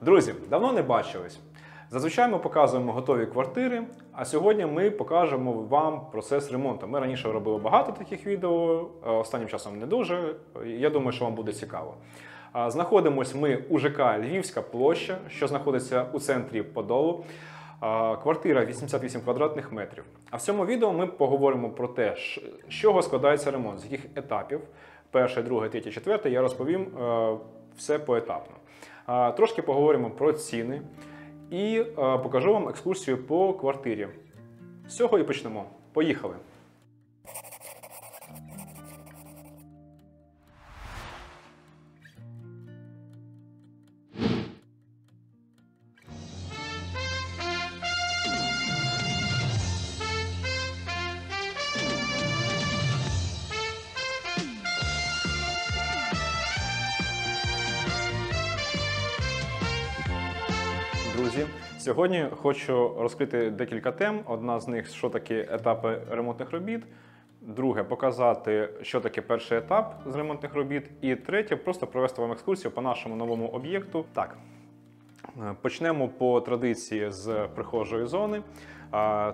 Друзі, давно не бачились. Зазвичай ми показуємо готові квартири, а сьогодні ми покажемо вам процес ремонту. Ми раніше робили багато таких відео, останнім часом не дуже. Я думаю, що вам буде цікаво. Знаходимось ми у ЖК Львівська площа, що знаходиться у центрі Подолу. Квартира 88 квадратних метрів. А в цьому відео ми поговоримо про те, з чого складається ремонт, з яких етапів. Перше, друге, третє, четверте. Я розповім все поетапно. Трошки поговоримо про ціни і е, покажу вам екскурсію по квартирі. З цього і почнемо. Поїхали! Друзі, сьогодні хочу розкрити декілька тем. Одна з них що таке етапи ремонтних робіт. Друге, показати, що таке перший етап з ремонтних робіт. І третє, просто провести вам екскурсію по нашому новому об'єкту. Так, почнемо по традиції з прихожої зони.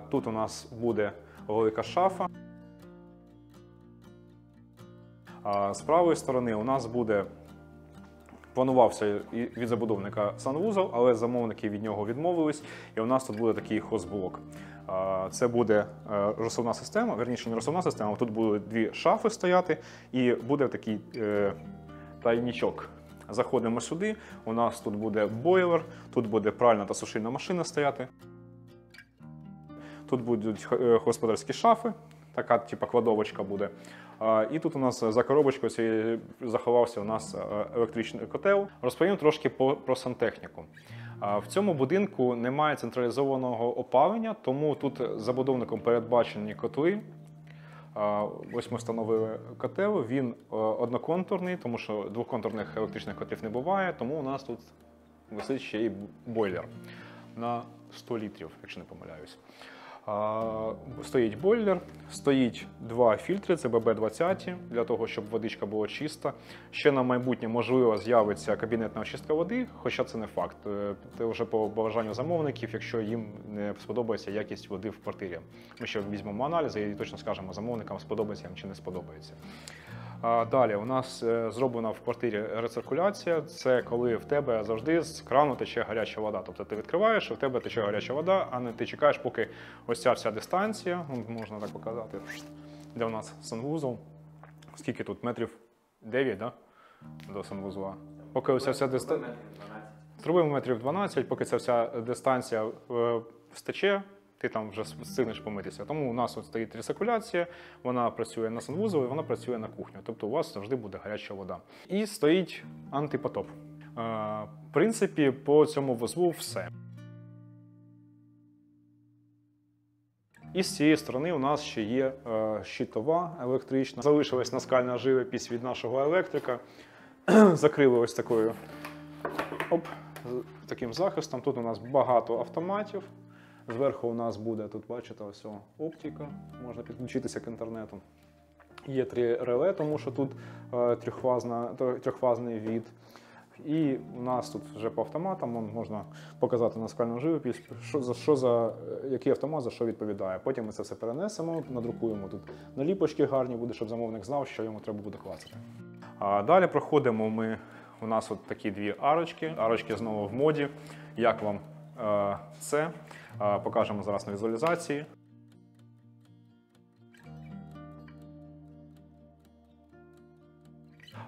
Тут у нас буде велика шафа. З правої сторони у нас буде Планувався від забудовника санвузол, але замовники від нього відмовились, і у нас тут буде такий хозблок. Це буде е, розсувна система, верніше не розсувна система, тут будуть дві шафи стояти, і буде такий е, тайнічок. Заходимо сюди. У нас тут буде бойлер, тут буде пральна та сушильна машина стояти. Тут будуть е, господарські шафи, така типа кладовочка буде. І тут у нас за коробочкою цією заховався у нас е, електричний котел. Розповім трошки про сантехніку. В цьому будинку немає централізованого опалення, тому тут забудовником передбачені котли. Ось ми встановили котел. Він е, одноконтурний, тому що двоконтурних електричних котлів не буває, тому у нас тут висить ще й бойлер на 100 літрів, якщо не помиляюсь. Стоїть бойлер, стоїть два фільтри, це ББ-20, для того, щоб водичка була чиста. Ще на майбутнє, можливо, з'явиться кабінетна очистка води, хоча це не факт. Е, Це вже по бажанню замовників, якщо їм не сподобається якість води в квартирі. Ми ще візьмемо аналізи і точно скажемо замовникам, сподобається їм чи не сподобається. Далі у нас е, зроблена в квартирі рециркуляція. Це коли в тебе завжди з крану тече гаряча вода. Тобто ти відкриваєш, і в тебе тече гаряча вода, а не ти чекаєш, поки ось ця вся дистанція, ну, можна так показати, де у нас санвузол. Скільки тут? Метрів 9 да? до санвузла. Поки ось вся дистанція. Зробимо метрів 12, поки ця вся дистанція е, стече, ти там вже встигнеш помитися. Тому у нас от стоїть рециркуляція, вона працює на санвузол і вона працює на кухню. Тобто у вас завжди буде гаряча вода. І стоїть антипотоп. Е, В принципі, по цьому вузлу все. І з цієї сторони у нас ще є е, щитова електрична. Залишилась наскальна живопись від нашого електрика. Закрили ось такою оп, таким захистом. Тут у нас багато автоматів. Зверху у нас буде, тут бачите, ось оптика, можна підключитися к інтернету. Є три реле, тому що тут е, трьохфазний від. І у нас тут вже по автоматам можна показати наскальну живопись, що за що за е, який автомат за що відповідає. Потім ми це все перенесемо, надрукуємо тут наліпочки гарні, буде, щоб замовник знав, що йому треба буде клацати. А далі проходимо ми. У нас от такі дві арочки. Арочки знову в моді. Як вам е, це? Покажемо зараз на візуалізації.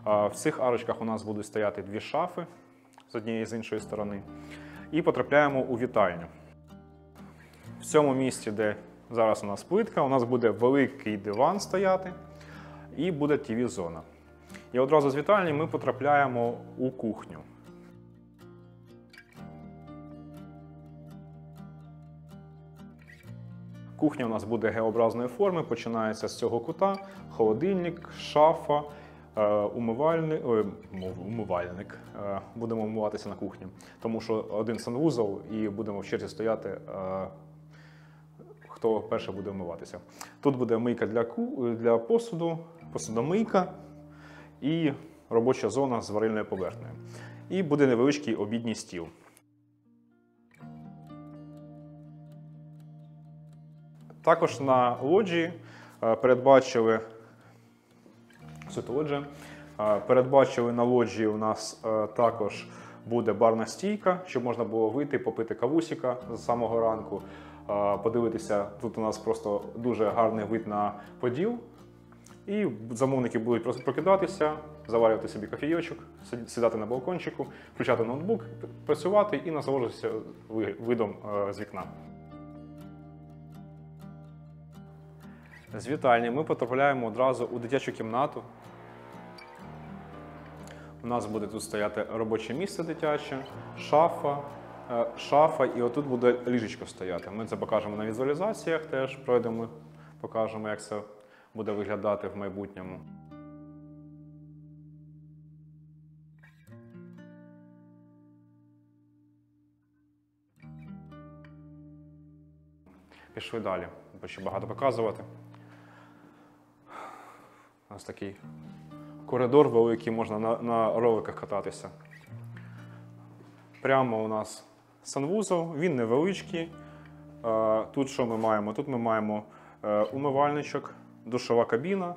В цих арочках у нас будуть стояти дві шафи з однієї і з іншої сторони. І потрапляємо у вітальню. В цьому місці, де зараз у нас плитка, у нас буде великий диван стояти і буде тв-зона. І одразу з вітальні ми потрапляємо у кухню. Кухня у нас буде Г-образної форми, починається з цього кута, холодильник, шафа, е, умивальник, ой, умивальник. Е, Будемо вмиватися на кухні, тому що один санвузол і будемо в черзі стояти. е, Хто перше буде вмиватися. Тут буде мийка для, для посуду, посудомийка і робоча зона з варильною поверхнею. І буде невеличкий обідній стіл. Також на лоджії е, передбачили лоджія, е, передбачили на лоджії у нас е, також буде барна стійка, щоб можна було вийти, попити кавусіка з самого ранку. Подивитися, тут у нас просто дуже гарний вид на поділ. І замовники будуть просто прокидатися, заварювати собі кофійочок, сідати на балкончику, включати ноутбук, працювати і насолоджуватися видом з вікна. З вітальні ми потрапляємо одразу у дитячу кімнату. У нас буде тут стояти робоче місце дитяче, шафа, е, шафа, і отут буде ліжечко стояти. Ми це покажемо на візуалізаціях, теж пройдемо, покажемо, як це буде виглядати в майбутньому. Пішли далі, бо ще багато показувати. Нас такий коридор великий, можна на, на роликах кататися. Прямо у нас санвузол, він невеличкий. Е, Тут що ми маємо? Тут ми маємо е, умивальничок, душова кабіна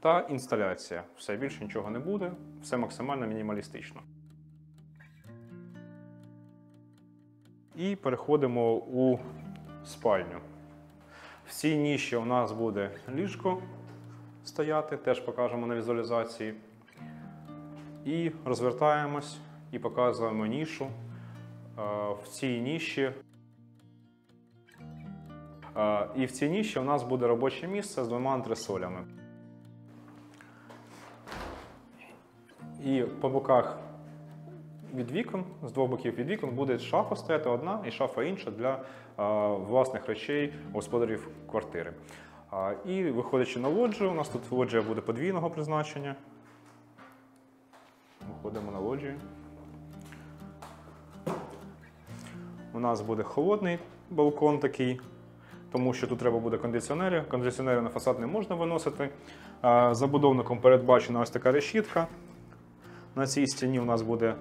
та інсталяція. Все більше нічого не буде, все максимально мінімалістично. І переходимо у спальню. В цій ніші у нас буде ліжко стояти, теж покажемо на візуалізації. І розвертаємось і показуємо нішу. Е, В цій ніші. е, І в цій ніші у нас буде робоче місце з двома антресолями. І по боках від вікон, з двох боків від вікон буде шафа стояти одна і шафа інша для е, власних речей господарів квартири. І виходячи на лоджію, у нас тут лоджія буде подвійного призначення. Виходимо на лоджію. У нас буде холодний балкон такий, тому що тут треба буде кондиціонери. Кондиціонери на фасад не можна виносити. Забудовником передбачена ось така решітка. На цій стіні у нас буде.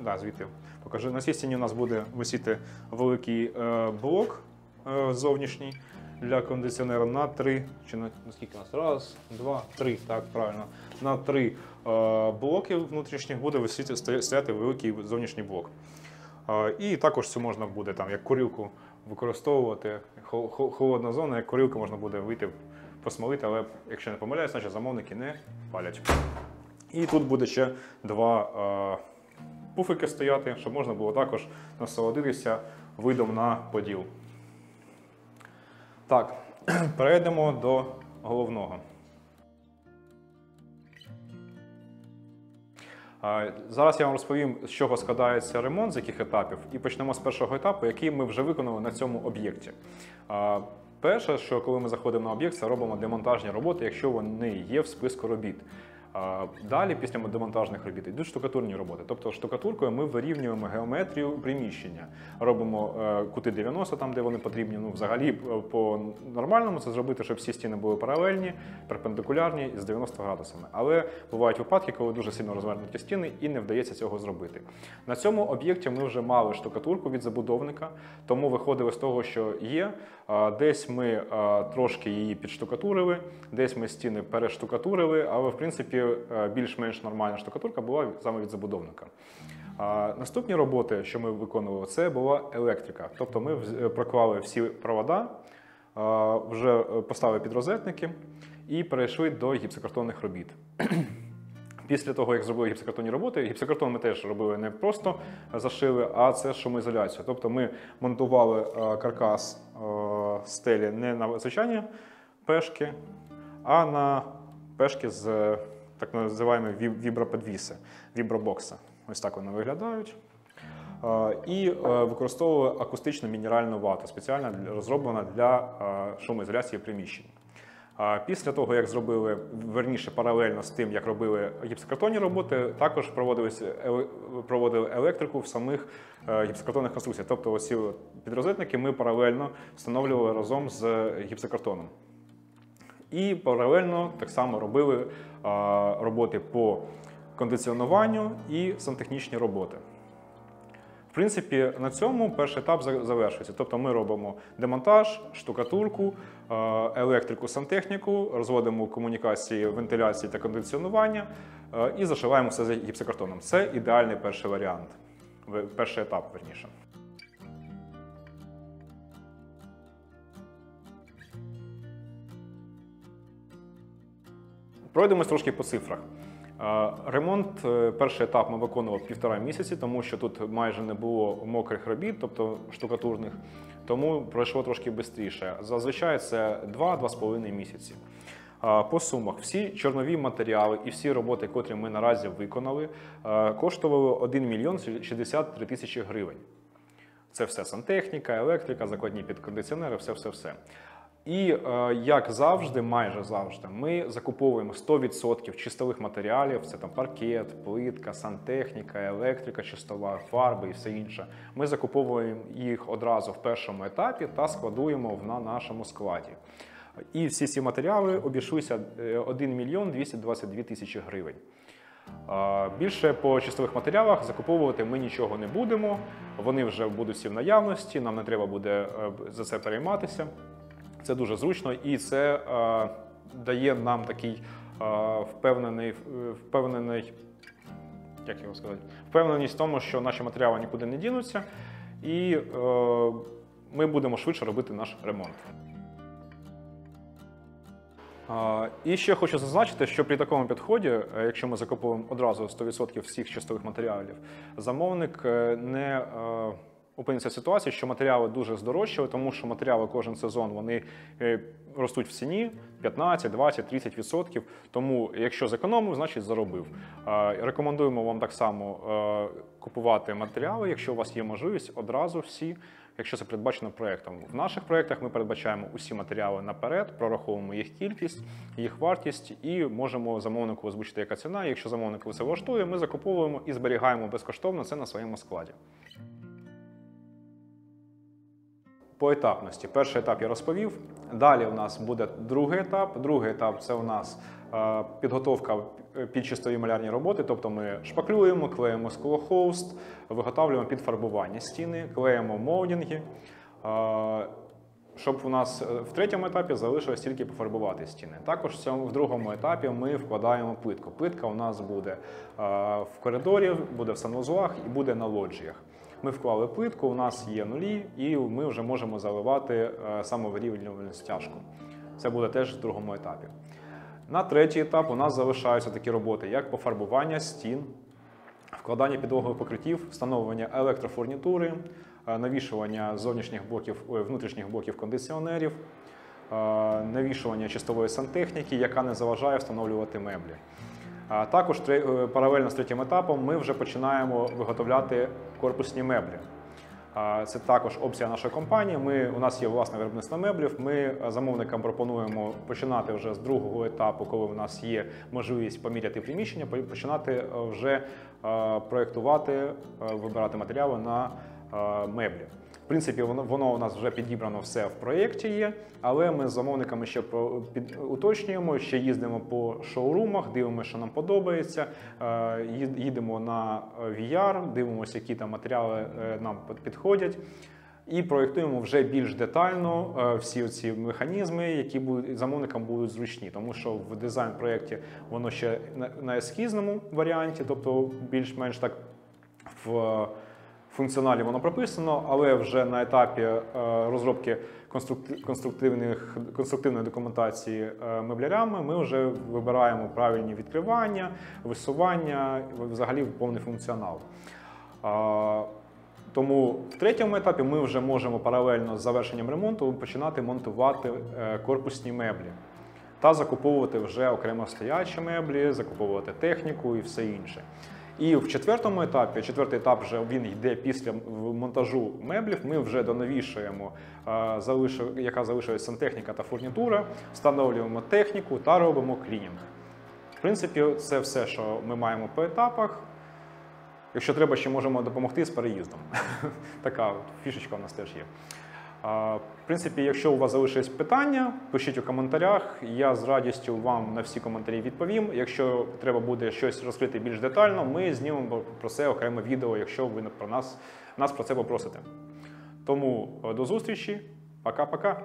Да, звідти покажу. На цій стіні у нас буде висіти великий е, блок е, зовнішній для кондиціонера на три. Чи на на скільки у нас? Раз, два, три. Так, правильно. На три е, блоки внутрішніх буде висіти стояти великий зовнішній блок. Е, і також це можна буде там як курілку використовувати. Хо- хо- Холодна зона, як курілка можна буде вийти посмолити, але якщо не помиляюсь, значить замовники не палять. І тут буде ще два е, пуфики стояти, щоб можна було також насолодитися видом на поділ. Так, перейдемо до головного. Зараз я вам розповім, з чого складається ремонт, з яких етапів, і почнемо з першого етапу, який ми вже виконали на цьому об'єкті. Перше, що коли ми заходимо на об'єкт, це робимо демонтажні роботи, якщо вони є в списку робіт. Далі, після демонтажних робіт, йдуть штукатурні роботи. Тобто штукатуркою ми вирівнюємо геометрію приміщення, робимо е, кути 90 там, де вони потрібні. Ну, взагалі, е, по нормальному це зробити, щоб всі стіни були паралельні, перпендикулярні з 90 градусами. Але бувають випадки, коли дуже сильно розвернуті стіни і не вдається цього зробити. На цьому об'єкті ми вже мали штукатурку від забудовника, тому виходили з того, що є. Десь ми трошки її підштукатурили, десь ми стіни перештукатурили, але в принципі е, більш-менш нормальна штукатурка була саме від забудовника. Наступні роботи, що ми виконували, це була електрика. Тобто ми вз- проклали всі провода, вже е, поставили підрозетники і перейшли до гіпсокартонних робіт. Після того, як зробили гіпсокартонні роботи, гіпсокартон ми теж робили не просто зашили, а це шумоізоляцію. Тобто ми монтували е, каркас е, стелі не на звичайні пешки, а на пешки з так називаємо віб- віброподвіси, вібробокси. Ось так вони виглядають. Е, І використовували акустичну мінеральну вату, спеціально розроблена для шумоізоляції приміщень. Після того, як зробили верніше паралельно з тим, як робили гіпсокартонні роботи, також проводилися проводили електрику в самих е, гіпсокартонних конструкціях. Тобто, от підрозетники ми паралельно встановлювали разом з гіпсокартоном. І паралельно так само робили роботи по кондиціонуванню і сантехнічні роботи. Принципі, на цьому перший етап завершується. Тобто ми робимо демонтаж, штукатурку, е, електрику, сантехніку, розводимо комунікації, вентиляції та кондиціонування е, і зашиваємо все гіпсокартоном. Це ідеальний перший варіант, перший етап, верніше. Пройдемось трошки по цифрах. Ремонт, е, перший етап ми виконували півтора місяці, тому що тут майже не було мокрих робіт, тобто штукатурних, тому пройшло трошки швидше. Зазвичай це 2-2,5 місяці. По сумах всі чорнові матеріали і всі роботи, котрі ми наразі виконали, е, коштували 1 мільйон 63 тисячі гривень. Це все сантехніка, електрика, закладні під кондиціонери, все, все, все. І е, як завжди, майже завжди, ми закуповуємо 100% чистових матеріалів. Це там паркет, плитка, сантехніка, електрика, чистова, фарби і все інше. Ми закуповуємо їх одразу в першому етапі та складуємо на нашому складі. І всі ці матеріали обійшлися е, 1 мільйон 222 тисячі гривень. Більше по чистових матеріалах закуповувати ми нічого не будемо. Вони вже будуть всі в наявності, нам не треба буде е, за це перейматися. Це дуже зручно і це е, дає нам такий е, впевнений, впевнений, як його сказати, впевненість в тому, що наші матеріали нікуди не дінуться, і е, ми будемо швидше робити наш ремонт. І ще хочу зазначити, що при такому підході, якщо ми закуповуємо одразу 100% всіх чистових матеріалів, замовник не опиниться в ситуації, що матеріали дуже здорожчали, тому що матеріали кожен сезон вони е, ростуть в ціні 15, 20, 30%. Тому, якщо зекономив, значить заробив. Рекомендуємо вам так само е, купувати матеріали, якщо у вас є можливість, одразу всі якщо це передбачено проєктом. В наших проєктах ми передбачаємо усі матеріали наперед, прораховуємо їх кількість, їх вартість і можемо замовнику озвучити, яка ціна. Якщо замовнику це влаштує, ми закуповуємо і зберігаємо безкоштовно це на своєму складі. По етапності. Перший етап я розповів. Далі у нас буде другий етап. Другий етап це у нас е, підготовка під чистові малярні роботи. Тобто ми шпаклюємо, клеїмо склохоуст, виготовлюємо під фарбування стіни, клеїмо молдінги. Е, щоб у нас е, в третьому етапі залишилось тільки пофарбувати стіни. Також в цьому другому етапі ми вкладаємо плитку. Плитка у нас буде е, в коридорі, буде в санвузлах і буде на лоджіях. Ми вклали плитку, у нас є нулі, і ми вже можемо заливати е, самовирівнювальну стяжку. Це буде теж в другому етапі. На третій етап у нас залишаються такі роботи, як пофарбування стін, вкладання підлогових покриттів, встановлення електрофурнітури, е, навішування зовнішніх блоків, внутрішніх блоків кондиціонерів, е, навішування чистової сантехніки, яка не заважає встановлювати меблі. А також е, паралельно з третім етапом ми вже починаємо виготовляти корпусні меблі. Це також опція нашої компанії. Ми, у нас є власне виробництво меблів. Ми е, замовникам пропонуємо починати вже з другого етапу, коли у нас є можливість поміряти приміщення, починати е, вже проєктувати, вибирати матеріали на меблі. В принципі, воно, воно у нас вже підібрано все в проєкті є, але ми з замовниками ще під, уточнюємо, ще їздимо по шоурумах, дивимося, що нам подобається. е, Їдемо на е, VR, дивимося, які там матеріали е, нам підходять. І проєктуємо вже більш детально всі ці механізми, які будуть замовникам будуть зручні, тому що в дизайн-проєкті воно ще на ескізному варіанті, тобто більш-менш так в функціоналі воно прописано, але вже на етапі е, розробки конструктивних, конструктивної документації е, меблярями ми вже вибираємо правильні відкривання, висування, взагалі повний функціонал. Тому в третьому етапі ми вже можемо паралельно з завершенням ремонту починати монтувати е, корпусні меблі та закуповувати вже окремо стоячі меблі, закуповувати техніку і все інше. І в четвертому етапі, четвертий етап вже він йде після монтажу меблів. Ми вже донавішуємо, яка залишилась сантехніка та фурнітура, встановлюємо техніку та робимо клінінг. В принципі, це все, що ми маємо по етапах. Якщо треба, ще можемо допомогти з переїздом. така фішечка у нас теж є. В принципі, якщо у вас залишились питання, пишіть у коментарях. Я з радістю вам на всі коментарі відповім. Якщо треба буде щось розкрити більш детально, ми знімемо про це окреме відео, якщо ви про нас нас про це попросите. Тому е, до зустрічі, пока-пока.